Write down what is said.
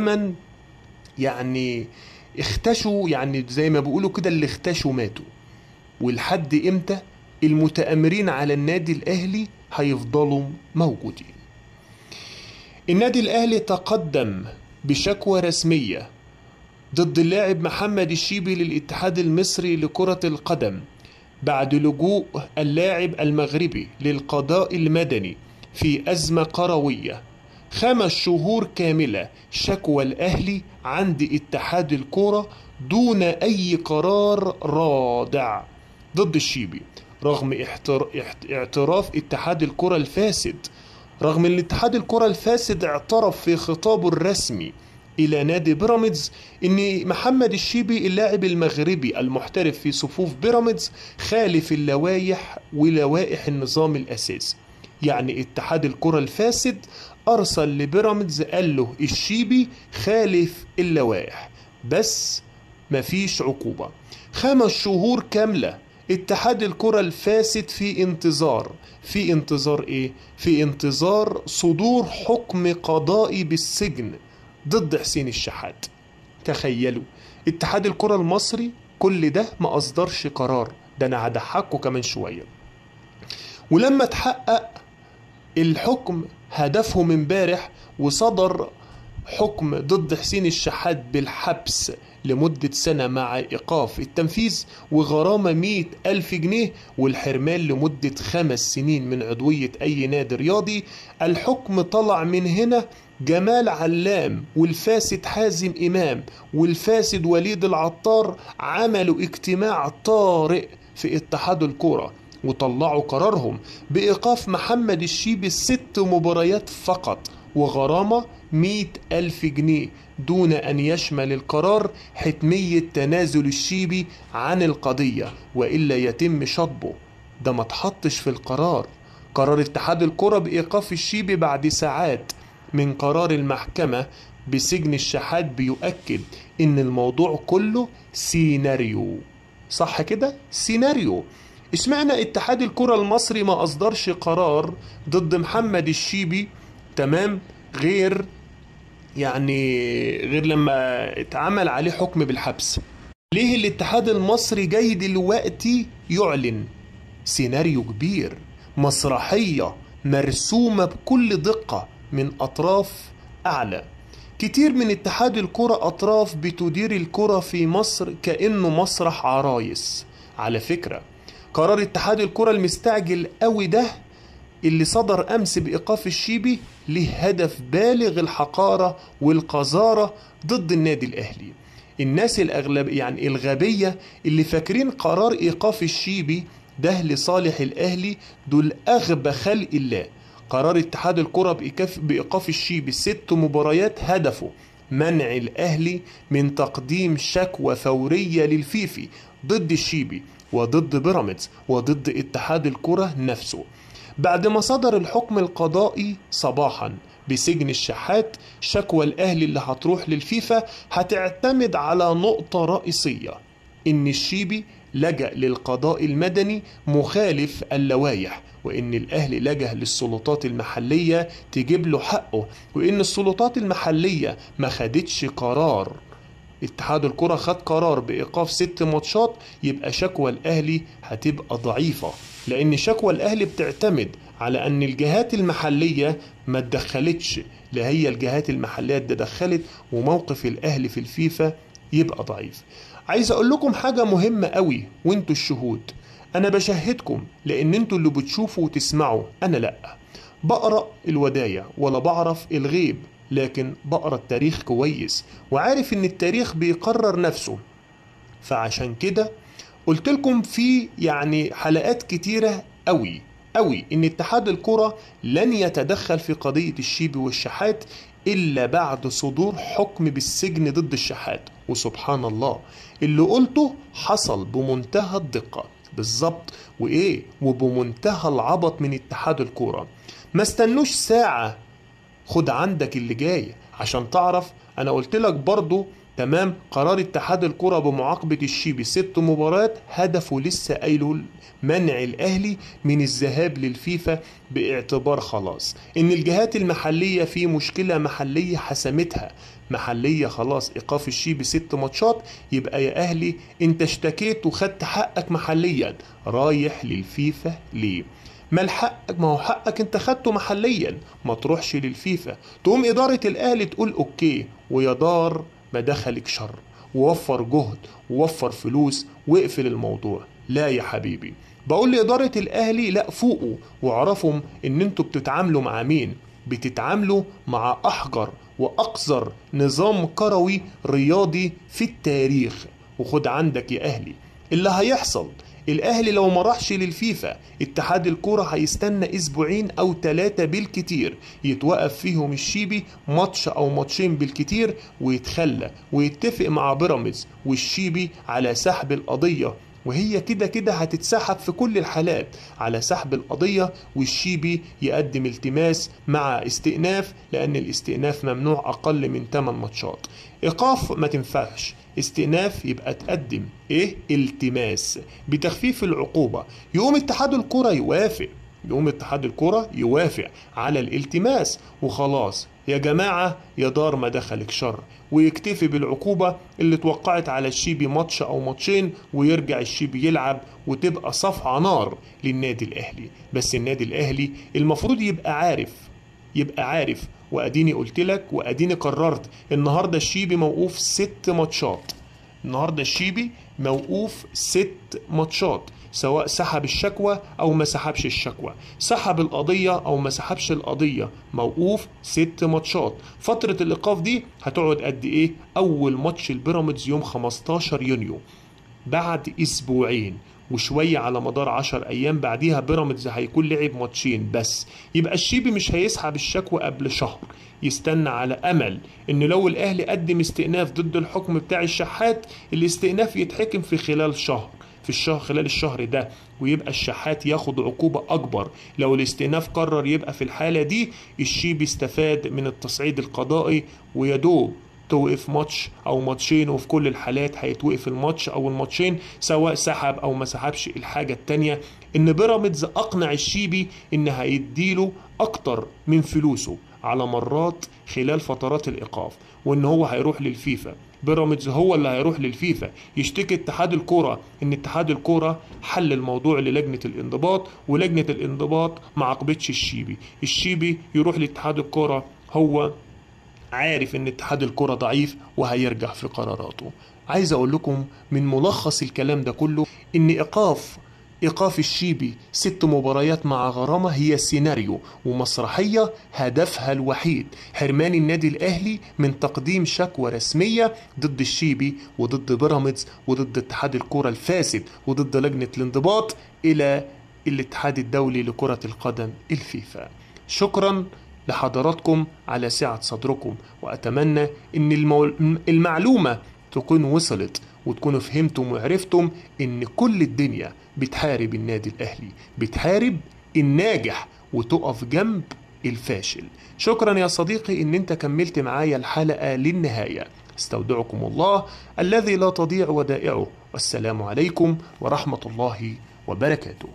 زمن يعني اختشوا يعني زي ما بيقولوا كده اللي اختشوا ماتوا. ولحد إمتى؟ المتآمرين على النادي الأهلي هيفضلوا موجودين. النادي الأهلي تقدم بشكوى رسمية ضد اللاعب محمد الشيبي للاتحاد المصري لكرة القدم بعد لجوء اللاعب المغربي للقضاء المدني في أزمة قروية. خمس شهور كاملة شكوى الأهلي عند اتحاد الكرة دون أي قرار رادع ضد الشيبي رغم. اعتراف اتحاد الكرة الفاسد رغم إن اتحاد الكرة الفاسد اعترف في خطابه الرسمي إلى نادي بيراميدز إن محمد الشيبي اللاعب المغربي المحترف في صفوف بيراميدز خالف اللوائح ولوائح النظام الأساسي يعني اتحاد الكرة الفاسد أرسل لبيراميدز قال له الشيبي خالف اللوائح بس مفيش عقوبة. خمس شهور كاملة اتحاد الكرة الفاسد في انتظار. في انتظار إيه؟ في انتظار صدور حكم قضائي بالسجن ضد حسين الشحات. تخيلوا اتحاد الكرة المصري كل ده ما أصدرش قرار. ده أنا هضحكوا كمان شوية. ولما تحقق الحكم هدفهم امبارح وصدر حكم ضد حسين الشحات بالحبس لمدة سنة مع إيقاف التنفيذ وغرامة مئة ألف جنيه والحرمان لمدة خمس سنين من عضوية أي نادي رياضي. الحكم طلع من هنا جمال علام والفاسد حازم إمام والفاسد وليد العطار عملوا اجتماع طارئ في اتحاد الكرة وطلعوا قرارهم بإيقاف محمد الشيبي ست مباريات فقط وغرامة مئة ألف جنيه دون أن يشمل القرار حتمية تنازل الشيبي عن القضية وإلا يتم شطبه. ده ما تحطش في القرار. قرار اتحاد الكرة بإيقاف الشيبي بعد ساعات من قرار المحكمة بسجن الشحات بيؤكد إن الموضوع كله سيناريو. صح كده؟ سيناريو. اشمعنى اتحاد الكرة المصري ما أصدرش قرار ضد محمد الشيبي تمام؟ غير يعني غير لما اتعمل عليه حكم بالحبس. ليه الاتحاد المصري جاي دلوقتي يعلن؟ سيناريو كبير مسرحية مرسومة بكل دقة من أطراف أعلى. كتير من اتحاد الكرة أطراف بتدير الكرة في مصر كأنه مسرح عرايس. على فكرة قرار اتحاد الكرة المستعجل قوي ده اللي صدر أمس بإيقاف الشيبي له هدف بالغ الحقارة والقذارة ضد النادي الأهلي. الناس الأغلب يعني الغبية اللي فاكرين قرار إيقاف الشيبي ده لصالح الأهلي دول أغبى خلق الله. قرار اتحاد الكرة بإيقاف, بإيقاف الشيبي ست مباريات هدفه منع الأهلي من تقديم شكوى فورية للفيفا ضد الشيبي. وضد بيراميدز وضد اتحاد الكرة نفسه. بعد ما صدر الحكم القضائي صباحا بسجن الشحات شكوى الأهلي اللي هتروح للفيفا هتعتمد على نقطة رئيسية إن الشيبي لجأ للقضاء المدني مخالف اللوائح وإن الأهلي لجأ للسلطات المحلية تجيب له حقه وإن السلطات المحلية ما خدتش قرار. اتحاد الكرة خد قرار بإيقاف ست ماتشات يبقى شكوى الأهلي هتبقى ضعيفة. لأن شكوى الأهلي بتعتمد على أن الجهات المحلية ما اتدخلتش لا هي الجهات المحلية تدخلت وموقف الأهلي في الفيفا يبقى ضعيف. عايز أقول لكم حاجة مهمة قوي وانتوا الشهود. أنا بشهدكم لأن أنتوا اللي بتشوفوا وتسمعوا أنا لأ. بقرأ الودايع ولا بعرف الغيب. لكن بقرأ التاريخ كويس وعارف إن التاريخ بيقرر نفسه. فعشان كده قلت لكم في يعني حلقات كتيرة قوي قوي إن اتحاد الكرة لن يتدخل في قضية الشيبي والشحات إلا بعد صدور حكم بالسجن ضد الشحات. وسبحان الله اللي قلته حصل بمنتهى الدقة. بالظبط. وإيه؟ وبمنتهى العبط من اتحاد الكرة. ما استنوش ساعة خد عندك اللي جاي عشان تعرف أنا قلت لك برضو تمام قرار اتحاد الكرة بمعاقبة الشيبي ست مباريات هدفه لسه قايله منع الأهلي من الذهاب للفيفا باعتبار خلاص. إن الجهات المحلية في مشكلة محلية حسمتها محلية خلاص إيقاف الشيبي ست ماتشات يبقى يا أهلي أنت اشتكيت وخدت حقك محليا رايح للفيفا ليه؟ ما الحق ما هو حقك انت خدته محليا. ما تروحش للفيفا. تقوم إدارة الأهلي تقول okay ويا دار ما دخلك شر. ووفر جهد ووفر فلوس واقفل الموضوع. لا يا حبيبي. بقول لإدارة الأهلي لا فوقوا واعرفوا إن أنتوا بتتعاملوا مع مين؟ بتتعاملوا مع أحجر وأقذر نظام كروي رياضي في التاريخ. وخد عندك يا أهلي. اللي هيحصل الأهلي لو ما راحش للفيفا اتحاد الكورة هيستنى أسبوعين أو ثلاثة بالكتير. يتوقف فيهم الشيبي ماتش أو ماتشين بالكتير ويتخلى ويتفق مع بيراميدز والشيبي على سحب القضية. وهي كده كده هتتسحب في كل الحالات. على سحب القضية والشيبي يقدم التماس مع استئناف لأن الاستئناف ممنوع أقل من 8 ماتشات. إيقاف ما تنفعش. استئناف يبقى تقدم إيه؟ التماس. بتخفيف العقوبة. يقوم اتحاد الكرة يوافق. يقوم اتحاد الكرة يوافق على الالتماس. وخلاص. يا جماعة يا دار ما دخلك شر. ويكتفي بالعقوبة اللي توقعت على الشيبي ماتش أو ماتشين ويرجع الشيبي يلعب وتبقى صفعة نار للنادي الأهلي. بس النادي الأهلي المفروض يبقى عارف يبقى عارف وأديني قلت لك وأديني قررت. النهاردة الشيبي موقوف ست ماتشات. النهاردة الشيبي موقوف ست ماتشات سواء سحب الشكوى أو ما سحبش الشكوى. سحب القضية أو ما سحبش القضية موقوف ست ماتشات. فترة الايقاف دي هتقعد قد إيه؟ أول ماتش البيراميدز يوم 15 يونيو. بعد أسبوعين. وشوية على مدار عشر أيام بعديها بيراميدز هيكون لعب ماتشين بس. يبقى الشيبي مش هيسحب الشكوى قبل شهر. يستنى على أمل إن لو الأهلي قدم استئناف ضد الحكم بتاع الشحات الاستئناف يتحكم في خلال شهر في الشهر خلال الشهر ده. ويبقى الشحات ياخد عقوبة أكبر. لو الاستئناف قرر يبقى في الحالة دي الشيبي استفاد من التصعيد القضائي ويدوب توقف ماتش أو ماتشين وفي كل الحالات هيتوقف الماتش أو الماتشين سواء سحب أو ما سحبش الحاجة التانية. إن بيراميدز أقنع الشيبي إن هيديله أكتر من فلوسه على مرات خلال فترات الإيقاف وإن هو هيروح للفيفا. بيراميدز هو اللي هيروح للفيفا. يشتكي اتحاد الكرة إن اتحاد الكرة حل الموضوع للجنة الانضباط ولجنة الانضباط ما عاقبتش الشيبي. الشيبي يروح لاتحاد الكرة هو عارف إن اتحاد الكرة ضعيف وهيرجع في قراراته. عايز أقول لكم من ملخص الكلام ده كله إن إيقاف إيقاف الشيبي ست مباريات مع غرامة هي سيناريو ومسرحية هدفها الوحيد. حرمان النادي الأهلي من تقديم شكوى رسمية ضد الشيبي وضد بيراميدز وضد اتحاد الكرة الفاسد وضد لجنة الانضباط إلى الاتحاد الدولي لكرة القدم الفيفا. شكرا. لحضراتكم على سعة صدركم وأتمنى أن المعلومة تكون وصلت وتكونوا فهمتم وعرفتم أن كل الدنيا بتحارب النادي الأهلي بتحارب الناجح وتقف جنب الفاشل. شكرا يا صديقي إن أنت كملت معايا الحلقة للنهاية. استودعكم الله الذي لا تضيع ودائعه. والسلام عليكم ورحمة الله وبركاته.